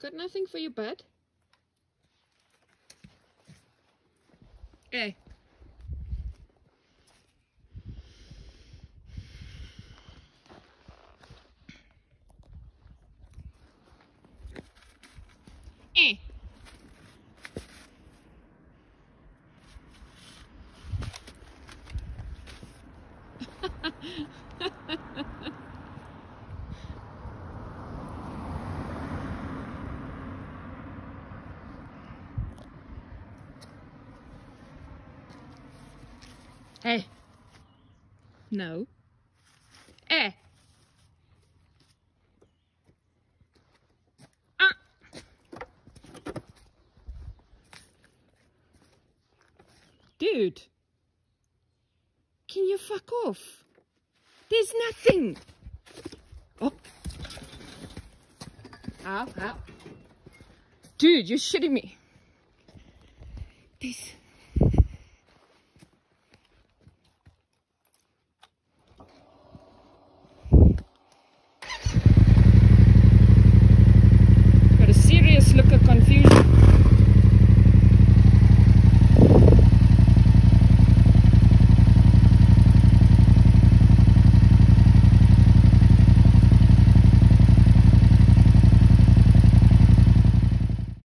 Got nothing for your bed? Hey. Eh. Eh. Eh. No. Eh. Ah. Dude. Can you fuck off? There's nothing. Oh. Ow, ow. Dude, you're shitting me. There's...